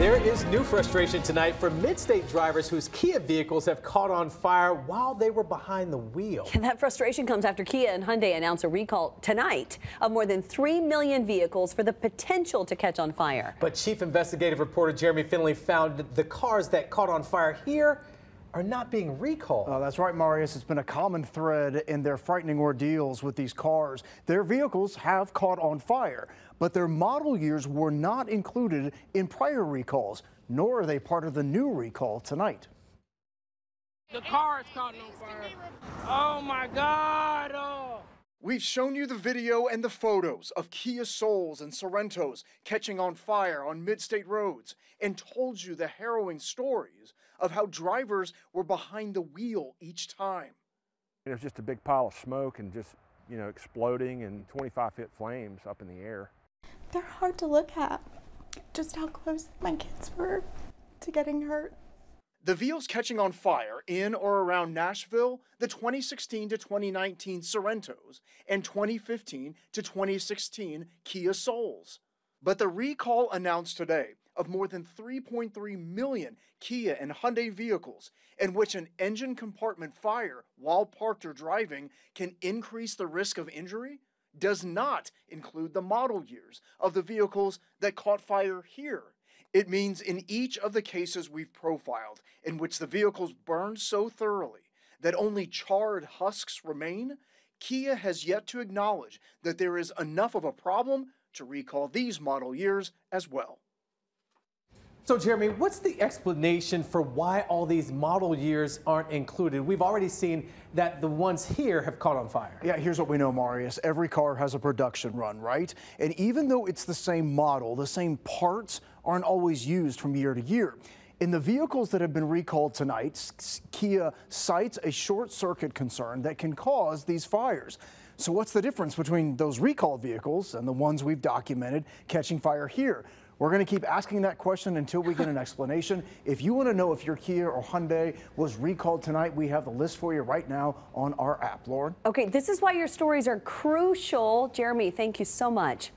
There is new frustration tonight for mid-state drivers whose Kia vehicles have caught on fire while they were behind the wheel. And that frustration comes after Kia and Hyundai announce a recall tonight of more than 3 million vehicles for the potential to catch on fire. But chief investigative reporter Jeremy Finley found the cars that caught on fire here are not being recalled. Uh, that's right, Marius. It's been a common thread in their frightening ordeals with these cars. Their vehicles have caught on fire, but their model years were not included in prior recalls, nor are they part of the new recall tonight. The car is caught on fire. Oh my God. We've shown you the video and the photos of Kia Souls and Sorentos catching on fire on mid-state roads and told you the harrowing stories of how drivers were behind the wheel each time. It was just a big pile of smoke and just, you know, exploding and 25 foot flames up in the air. They're hard to look at, just how close my kids were to getting hurt. The vehicles catching on fire in or around Nashville, the 2016 to 2019 Sorentos, and 2015 to 2016 Kia Souls. But the recall announced today of more than 3.3 million Kia and Hyundai vehicles in which an engine compartment fire while parked or driving can increase the risk of injury does not include the model years of the vehicles that caught fire here. It means in each of the cases we've profiled in which the vehicles burned so thoroughly that only charred husks remain, Kia has yet to acknowledge that there is enough of a problem to recall these model years as well. So, Jeremy, what's the explanation for why all these model years aren't included? We've already seen that the ones here have caught on fire. Yeah, here's what we know, Marius. Every car has a production run, right? And even though it's the same model, the same parts aren't always used from year to year. In the vehicles that have been recalled tonight, Kia cites a short circuit concern that can cause these fires. So what's the difference between those recalled vehicles and the ones we've documented catching fire here? We're going to keep asking that question until we get an explanation. If you want to know if your Kia or Hyundai was recalled tonight, we have the list for you right now on our app. Lauren? Okay, this is why your stories are crucial. Jeremy, thank you so much.